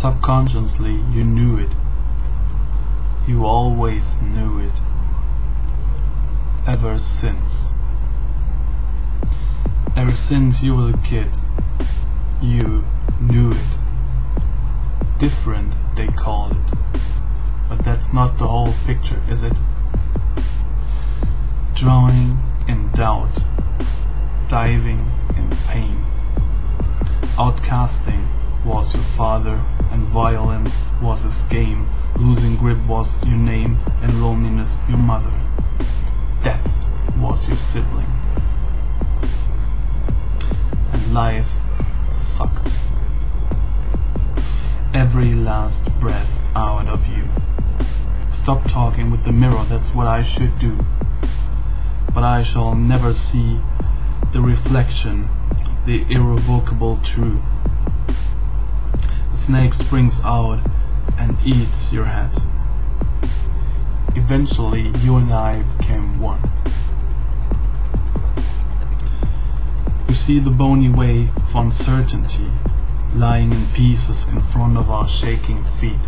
Subconsciously you knew it. You always knew it. Ever since. Ever since you were a kid, you knew it. Different, they called it. But that's not the whole picture, is it? Drowning in doubt, diving in pain. Outcasting was your father, and violence was his game. Losing grip was your name, and loneliness your mother. Death was your sibling. And life sucked. Every last breath out of you. Stop talking with the mirror, that's what I should do. But I shall never see the reflection, the irrevocable truth. Snake springs out and eats your head. Eventually, you and I became one. You see the bony way of uncertainty lying in pieces in front of our shaking feet.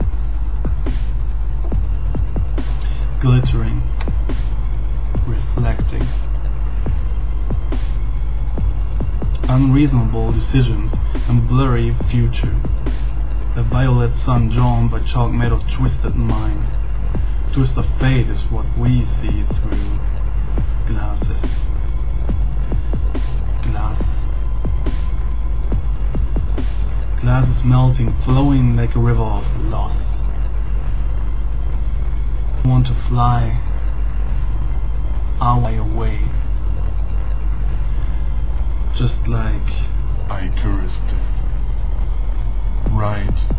Glittering, reflecting. Unreasonable decisions and blurry future. A violet sun drawn by chalk made of twisted mind. Twist of fate is what we see through glasses. Glasses. Glasses melting, flowing like a river of loss. Want to fly our way away. Just like Icarus did. Right